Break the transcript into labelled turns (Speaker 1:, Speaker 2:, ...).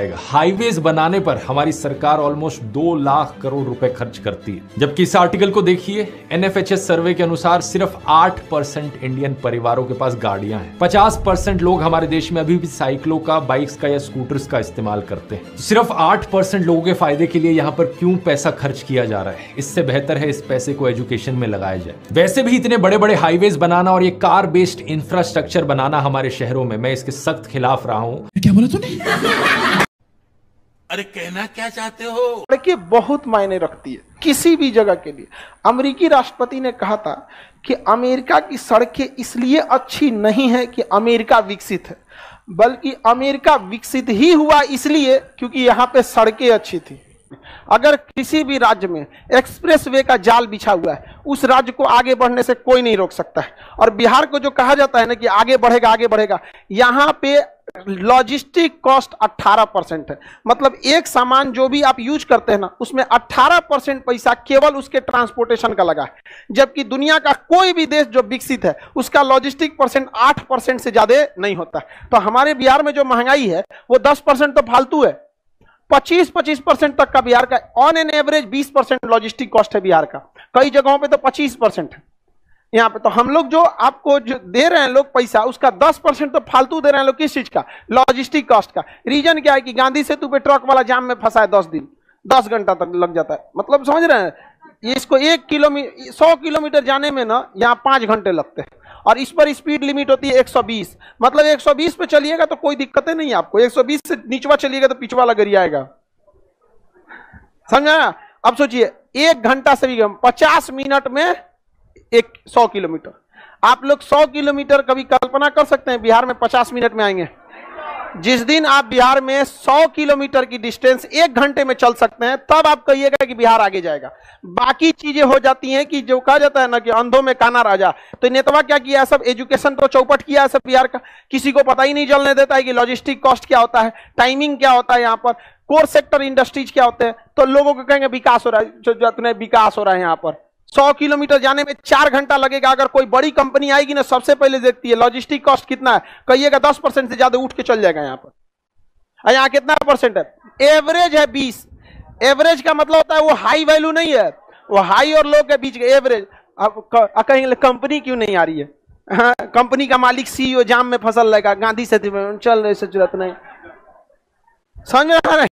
Speaker 1: Highways बनाने पर हमारी सरकार ऑलमोस्ट दो लाख करोड़ रुपए खर्च करती है। जबकि इस आर्टिकल को देखिए एनएफएचएस सर्वे के अनुसार सिर्फ़ आठ परसेंट इंडियन परिवारों के पास गाड़ियाँ हैं। पचास परसेंट लोग हमारे देश में अभी भी साइकिलों का बाइक्स का या स्कूटर्स का इस्तेमाल करते हैं। सिर्फ़ आठ परसेंट लोगों के फ़ायदे के लिए यहाँ पर क्यों पैसा खर्च किया जा रहा है? इससे बेहतर है इस पैसे को एजुकेशन में लगाया जाए। वैसे भी इतने बड़े बड़े हाईवेज बनाना और ये कार बेस्ड इंफ्रास्ट्रक्चर बनाना हमारे शहरों में, मैं इसके सख्त खिलाफ रहा हूँ।
Speaker 2: क्या बोला तूने?
Speaker 3: अरे कहना क्या चाहते हो?
Speaker 4: सड़कें बहुत मायने रखती है, किसी भी जगह के लिए। अमेरिकी राष्ट्रपति ने कहा था कि अमेरिका की सड़कें इसलिए अच्छी नहीं है कि अमेरिका विकसित है, बल्कि अमेरिका विकसित ही हुआ इसलिए क्योंकि यहाँ पे सड़कें अच्छी थी। अगर किसी भी राज्य में एक्सप्रेस वे का जाल बिछा हुआ है, उस राज्य को आगे बढ़ने से कोई नहीं रोक सकता है। और बिहार को जो कहा जाता है ना कि आगे बढ़ेगा आगे बढ़ेगा, यहाँ पे लॉजिस्टिक कॉस्ट 18 परसेंट है। मतलब एक सामान जो भी आप यूज़ करते हैं ना, उसमें 18 परसेंट पैसा केवल उसके ट्रांसपोर्टेशन का लगा है। जबकि दुनिया का कोई भी देश जो विकसित है, उसका लॉजिस्टिक परसेंट 8 परसेंट से ज़्यादा नहीं होता तो हमारे बिहार में जो महँगाई है, वो 10 परसेंट तो फालतू है। 25-25 परसेंट तक का बिहार का on an average 20 percent logistic cost है बिहार का। कई जगहों पे तो 25 परसेंट है। यहाँ पे तो हम लोग जो आपको जो दे रहे हैं लोग पैसा, उसका 10 परसेंट तो फालतू दे रहे हैं लोग किस चीज़ का? लॉजिस्टिक कॉस्ट का। रीजन क्या है कि गांधी सेतु पे ट्रक वाला जाम में फंसा है दस दिन? दस घंटा तक लग जाता है। मतलब समझ रहे हैं? इसको एक किलोमीटर सौ किलोमीटर जाने में ना, यहाँ पाँच घंटे लगते हैं। और इस पर स्पीड लिमिट होती है 120 मतलब 120 पे चलिएगा तो कोई दिक्कत नहीं है आपको। 120 से नीचवा चलिएगा तो पिछवा वाला आएगा। समझा? अब सोचिए, एक घंटा से भी कम, पचास मिनट में एक सौ किलोमीटर। आप लोग सौ किलोमीटर कभी कल्पना कर सकते हैं, बिहार में पचास मिनट में आएँगे। जिस दिन आप बिहार में 100 किलोमीटर की डिस्टेंस एक घंटे में चल सकते हैं, तब आप कहिएगा कि बिहार आगे जाएगा। बाकी चीज़ें हो जाती हैं कि जो कहा जाता है ना कि अंधों में काना राजा। तो नेतवा क्या किया सब? एजुकेशन तो चौपट किया है सब बिहार का। किसी को पता ही नहीं चलने देता है कि लॉजिस्टिक कॉस्ट क्या होता है टाइमिंग क्या होता है यहाँ पर कोर सेक्टर इंडस्ट्रीज़ क्या होते हैं। तो लोगों को कहेंगे, विकास हो रहा है विकास हो रहा है यहाँ पर। सौ किलोमीटर जाने में चार घंटा लगेगा। अगर कोई बड़ी कंपनी आएगी ना सबसे पहले देखती है लॉजिस्टिक कॉस्ट कितना है? कहिएगा दस परसेंट से ज़्यादा उठ के चल जाएगा यहाँ पर। यहाँ कितना परसेंट है? एवरेज है बीस। एवरेज का मतलब होता है वो हाई वैल्यू नहीं है। वो हाई और लो के बीच एवरेज अब कहेंगे कंपनी क्यों नहीं आ रही है? हाँ, कंपनी का मालिक सीईओ जाम में फ़सल रहेगा गांधी से चल रहे से नहीं। समझ रहा है?